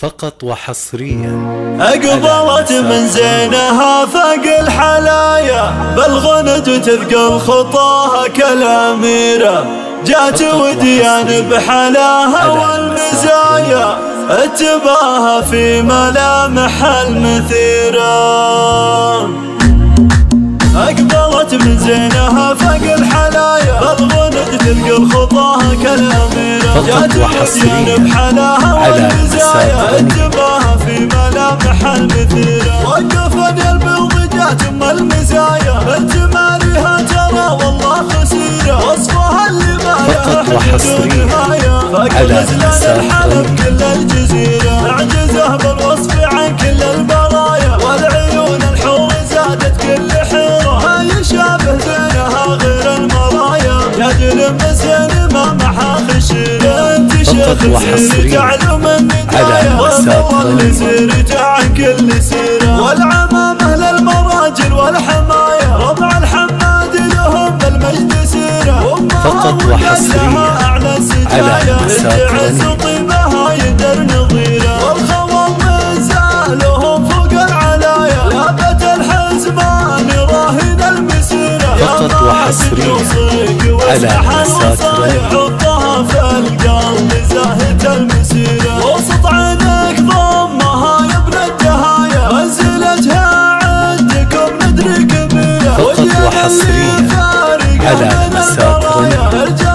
فقط وحصريا. أقبلت من زينها فوق الحلايا بالغند تثقل خطاها كالأميرة. جات وديان بحلاها والمزايا اتباها في ملامح المثيرة. أقبلت من زينها فوق الحلايا بالغند تثقل خطاها كالأميرة. جات وديان بحلاها والمزايا اتباها في ملامح المثيرة وقفني البضجات ام المزايا بجمالها ترى والله خسيرة وصفها اللي ما فقط وحصريا على الحلب كل الجزيرة. أعجزه الندايا والله سيرته عن كل سيرة والعمامة للمراجل والحماية. ربع الحماد لهم بالمجد سيرة. فقط وحصريا على على العز طيبها يدر نظيرة. والخوض من زالهم فوق العلايا. لابت الحزمان راهن المسيرة. فقط وحصريا على مساتر يحطها في القاع حصريا على مساط رمضان